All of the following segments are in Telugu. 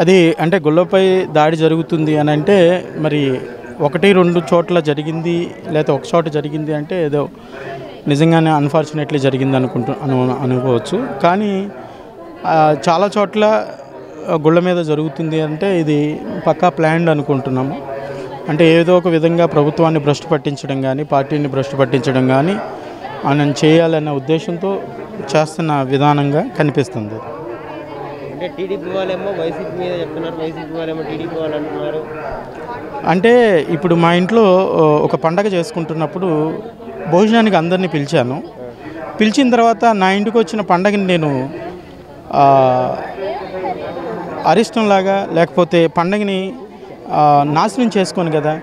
అది అంటే గుళ్ళపై దాడి జరుగుతుంది అని అంటే మరి ఒకటి రెండు చోట్ల జరిగింది లేదా ఒక చోట జరిగింది అంటే ఏదో నిజంగానే అన్ఫార్చునేట్లీ జరిగింది అనుకుంటు అను అనుకోవచ్చు. కానీ చాలా చోట్ల గుళ్ళ మీద జరుగుతుంది అంటే ఇది పక్కా ప్లాన్డ్ అనుకుంటున్నాము. అంటే ఏదో ఒక విధంగా ప్రభుత్వాన్ని భ్రష్టు పట్టించడం కానీ పార్టీని భ్రష్టు పట్టించడం కానీ మనం చేయాలన్న ఉద్దేశంతో చేస్తున్న విధానంగా కనిపిస్తుంది. అంటే టీడీపీ వాళ్ళేమో వైసీపీ మీద చెప్తున్నారు వైసీపీ వాళ్ళేమో టీడీపీ వాళ్ళు అంటున్నారు అంటే ఇప్పుడు మా ఇంట్లో ఒక పండగ చేసుకుంటున్నప్పుడు భోజనానికి అందరినీ పిలిచాను. పిలిచిన తర్వాత నా ఇంటికి వచ్చిన పండగని నేను అరిష్టంలాగా లేకపోతే పండగని నాశనం చేసుకోను కదా.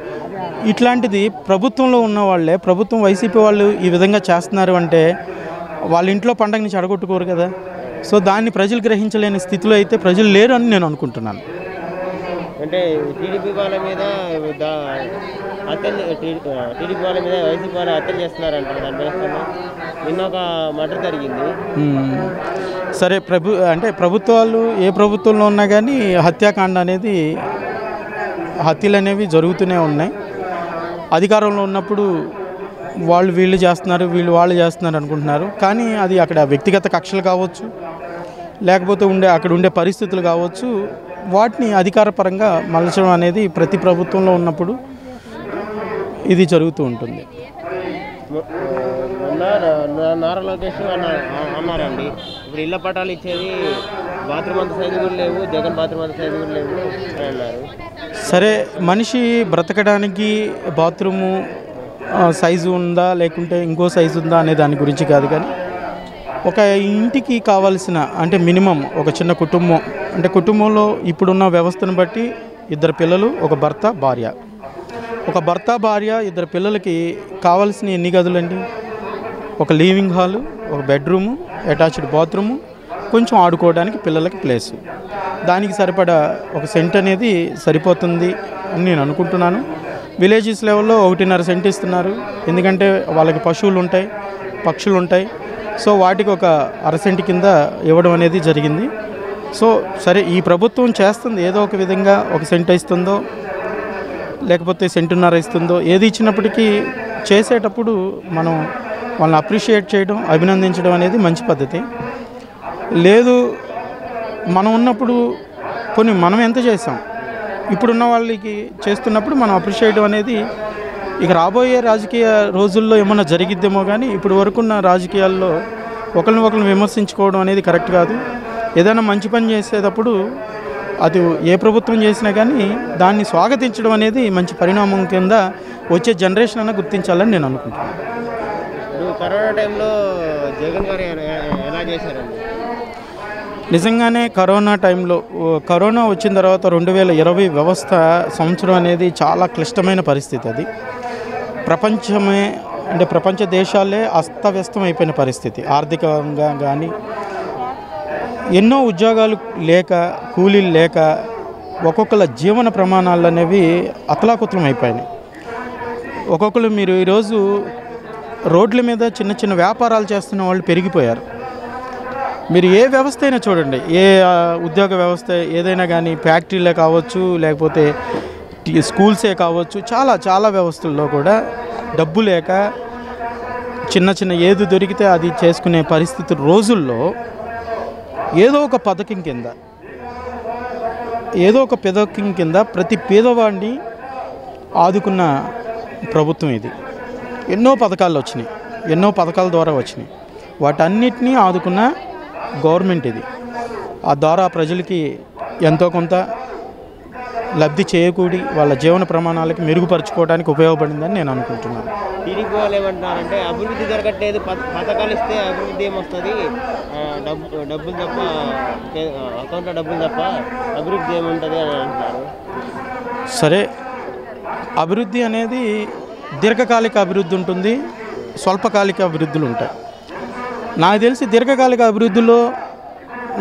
ఇట్లాంటిది ప్రభుత్వంలో ఉన్న వాళ్ళే ప్రభుత్వం వైసీపీ వాళ్ళు ఈ విధంగా చేస్తున్నారు అంటే వాళ్ళ ఇంట్లో పండగని చెడగొట్టుకోరు కదా. సో దాన్ని ప్రజలు గ్రహించలేని స్థితిలో అయితే ప్రజలు లేరు అని నేను అనుకుంటున్నాను. అంటే టీడీపీ వాళ్ళ మీద హత్యలు టీడీపీ వాళ్ళ మీద వైసీపీ వాళ్ళు హత్యలు మీద నిన్న ఒక మర్డర్ జరిగింది. సరే ప్రభు అంటే ప్రభుత్వాలు ఏ ప్రభుత్వంలో ఉన్నా కానీ హత్యాకాండ అనేది హత్యలు అనేవి జరుగుతూనే ఉన్నాయి. అధికారంలో ఉన్నప్పుడు వాళ్ళు వీళ్ళు చేస్తున్నారు వీళ్ళు వాళ్ళు చేస్తున్నారు అనుకుంటున్నారు. కానీ అది అక్కడ వ్యక్తిగత కక్షలు కావచ్చు లేకపోతే ఉండే అక్కడ ఉండే పరిస్థితులు కావచ్చు వాటిని అధికారపరంగా మలచడం అనేది ప్రతి ప్రభుత్వంలో ఉన్నప్పుడు ఇది జరుగుతూ ఉంటుంది. నారా లోకేష్ అన్న- అన్నారండి. ఇప్పుడు ఇళ్ళ పట్టాలు ఇచ్చేది బాత్రూమ్ అంత సైజు కూడా లేవు జగన్ బాత్రూమ్ అంత సైజు కూడా లేవు అని అన్నారు. సరే మనిషి బ్రతకడానికి బాత్రూము సైజు ఉందా లేకుంటే ఇంకో సైజు ఉందా అనే దాని గురించి కాదు కానీ ఒక ఇంటికి కావాల్సిన అంటే మినిమం ఒక చిన్న కుటుంబం అంటే కుటుంబంలో ఇప్పుడున్న వ్యవస్థను బట్టి ఇద్దరు పిల్లలు ఒక భర్త భార్య. ఒక భర్త భార్య ఇద్దరు పిల్లలకి కావాల్సిన ఎన్ని గదులండి ఒక లీవింగ్ హాలు ఒక బెడ్రూము అటాచ్డ్ బాత్రూము కొంచెం ఆడుకోవడానికి పిల్లలకి ప్లేసు. దానికి సరిపడా ఒక సెంట్ అనేది సరిపోతుంది అని నేను అనుకుంటున్నాను. విలేజెస్ లెవెల్లో ఒకటిన్నర సెంట్ ఇస్తున్నారు. ఎందుకంటే వాళ్ళకి పశువులు ఉంటాయి పక్షులు ఉంటాయి. సో వాటికి ఒక అరసెంట్ కింద ఇవ్వడం అనేది జరిగింది. సో సరే ఈ ప్రభుత్వం చేస్తుంది ఏదో ఒక విధంగా ఒక సెంట్ ఇస్తుందో లేకపోతే సెంటున్నర ఇస్తుందో ఏది ఇచ్చినప్పటికీ చేసేటప్పుడు మనం వాళ్ళని అప్రిషియేట్ చేయడం అభినందించడం అనేది మంచి పద్ధతి. లేదు మనం ఉన్నప్పుడు కొన్ని మనం ఎంత చేసాం? ఇప్పుడున్న వాళ్ళకి చేస్తున్నప్పుడు మనం అప్రిషియేట్ అనేది ఇక రాబోయే రాజకీయ రోజుల్లో ఏమన్నా జరిగిద్దేమో కానీ ఇప్పుడు వరకున్న రాజకీయాల్లో ఒకరిని ఒకరిని విమర్శించుకోవడం అనేది కరెక్ట్ కాదు. ఏదైనా మంచి పని చేసేటప్పుడు అది ఏ ప్రభుత్వం చేసినా కానీ దాన్ని స్వాగతించడం అనేది మంచి పరిణామం కింద వచ్చే జనరేషన్ అన్న గుర్తించాలని నేను అనుకుంటున్నాను. కరోనా టైంలో జగన్ గారు ఎలా చేశారండి? నిజంగానే కరోనా టైంలో కరోనా వచ్చిన తర్వాత రెండు వేల ఇరవై వ్యవస్థ సంవత్సరం అనేది చాలా క్లిష్టమైన పరిస్థితి అది. ప్రపంచమే అంటే ప్రపంచ దేశాలే అస్తవ్యస్తం అయిపోయిన పరిస్థితి. ఆర్థికంగా కానీ ఎన్నో ఉద్యోగాలు లేక కూలీలు లేక ఒక్కొక్కల జీవన ప్రమాణాలు అనేవి అతలాకుతలం అయిపోయినాయి. ఒక్కొక్కరు మీరు ఈరోజు రోడ్ల మీద చిన్న చిన్న వ్యాపారాలు చేస్తున్న వాళ్ళు పెరిగిపోయారు. మీరు ఏ వ్యవస్థ అయినా చూడండి. ఏ ఉద్యోగ వ్యవస్థ ఏదైనా కానీ ఫ్యాక్టరీలే కావచ్చు లేకపోతే స్కూల్సే కావచ్చు చాలా చాలా వ్యవస్థల్లో కూడా డబ్బు లేక చిన్న చిన్న ఏది దొరికితే అది చేసుకునే పరిస్థితి రోజుల్లో ఏదో ఒక పథకం కింద ఏదో ఒక పథకం కింద ప్రతి పేదవాడిని ఆదుకున్న ప్రభుత్వం ఇది. ఎన్నో పథకాలు వచ్చినాయి. ఎన్నో పథకాల ద్వారా వచ్చినాయి. వాటన్నిటినీ ఆదుకున్న గవర్నమెంట్ ఇది. ఆ ద్వారా ప్రజలకి ఎంతో కొంత లబ్ధి చేకూడి వాళ్ళ జీవన ప్రమాణాలకి మెరుగుపరుచుకోవడానికి ఉపయోగపడిందని నేను అనుకుంటున్నాను. టీడీపీ వాళ్ళు ఏమంటున్నారంటే అభివృద్ధి జరగట్లేదు పథ- పథకాలు ఇస్తే అభివృద్ధి ఏమొస్తుంది? డబ్బు డబ్బులు తప్ప అకౌంట్లో డబ్బులు తప్ప అభివృద్ధి ఏముంటుంది? అని అంటున్నారు. సరే అభివృద్ధి అనేది దీర్ఘకాలిక అభివృద్ధి ఉంటుంది స్వల్పకాలిక అభివృద్ధులు ఉంటాయి. నాకు తెలిసి దీర్ఘకాలిక అభివృద్ధిలో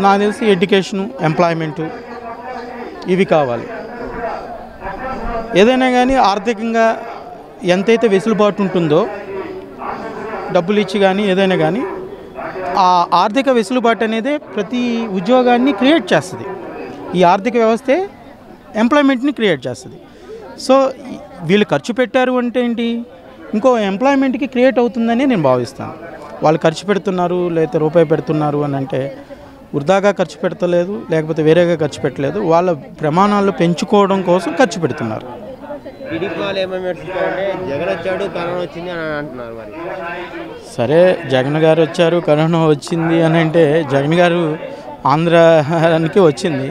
నాకు తెలిసి ఎడ్యుకేషను ఎంప్లాయ్మెంటు ఇవి కావాలి. ఏదైనా కానీ ఆర్థికంగా ఎంతైతే వెసులుబాటు ఉంటుందో డబ్బులు ఇచ్చి కానీ ఏదైనా కానీ ఆ ఆర్థిక వెసులుబాటు అనేది ప్రతి ఉద్యోగాన్ని క్రియేట్ చేస్తుంది. ఈ ఆర్థిక వ్యవస్థే ఎంప్లాయ్మెంట్ని క్రియేట్ చేస్తుంది. సో వీళ్ళు ఖర్చు పెట్టారు అంటే ఏంటి? ఇంకో ఎంప్లాయ్మెంట్కి క్రియేట్ అవుతుందని నేను భావిస్తాను. వాళ్ళు ఖర్చు పెడుతున్నారు లేకపోతే రూపాయి పెడుతున్నారు అని అంటే వృధాగా ఖర్చు పెడతలేదు లేకపోతే వేరేగా ఖర్చు పెట్టలేదు. వాళ్ళ ప్రమాణాలు పెంచుకోవడం కోసం ఖర్చు పెడుతున్నారు. సరే జగన్ గారు వచ్చారు కరోనా వచ్చింది అని అంటే జగన్ గారు ఆంధ్రానికి వచ్చింది.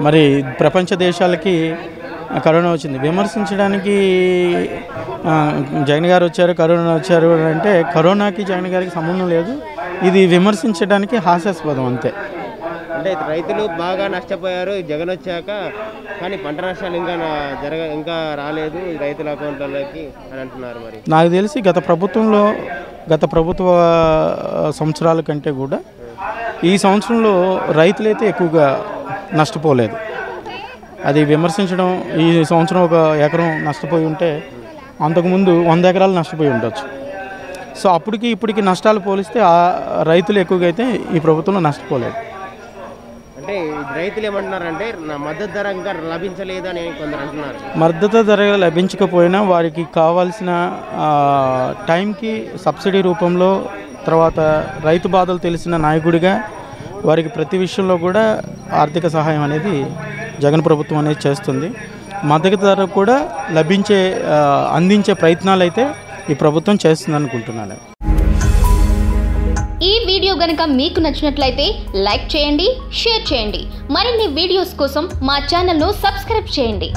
మరి ప్రపంచ దేశాలకి కరోనా వచ్చింది. విమర్శించడానికి జగన్ గారు వచ్చారు కరోనా వచ్చారు అంటే కరోనాకి జగన్ గారికి సంబంధం లేదు. ఇది విమర్శించడానికి హాస్యాస్పదం అంతే. అంటే రైతులు బాగా నష్టపోయారు జగన్ వచ్చాక కానీ పంట నష్టాలు ఇంకా జరగ ఇంకా రాలేదు రైతుల అకౌంట్లలోకి అని అంటున్నారు మరి. నాకు తెలిసి గత ప్రభుత్వంలో గత ప్రభుత్వ సంవత్సరాల కంటే కూడా ఈ సంవత్సరంలో రైతులైతే ఎక్కువగా నష్టపోలేదు. అది విమర్శించడం ఈ సంవత్సరం ఒక ఎకరం నష్టపోయి ఉంటే అంతకుముందు వంద ఎకరాలు నష్టపోయి ఉండొచ్చు. సో అప్పటికి ఇప్పటికి నష్టాలు పోలిస్తే ఆ రైతులు ఎక్కువగా అయితే ఈ ప్రభుత్వంలో నష్టపోలేదు అంటే రైతులు ఏమంటున్నారంటే మద్దతు ధర ఇంకా లభించలేదు అని కొందరు అంటున్నారు. మద్దతు ధర లభించకపోయినా వారికి కావాల్సిన టైంకి సబ్సిడీ రూపంలో తర్వాత రైతు బాధలు తెలిసిన నాయకుడిగా వారికి ప్రతి విషయంలో కూడా ఆర్థిక సహాయం అనేది జగన్ ప్రభుత్వం అనేది చేస్తుంది. మద్దతు ధర కూడా లభించే అందించే ప్రయత్నాలు అయితే ఈ ప్రభుత్వం చేస్తుంది అనుకుంటున్నాను ఈ వీడియో గనక మీకు నచ్చినట్లయితే లైక్ చేయండి షేర్ చేయండి. మరిన్ని వీడియోస్ కోసం మా ఛానల్ను సబ్స్క్రైబ్ చేయండి.